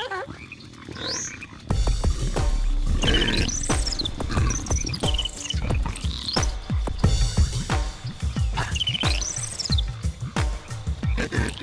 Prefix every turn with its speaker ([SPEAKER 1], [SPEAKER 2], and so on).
[SPEAKER 1] Ah! Mm-hmm.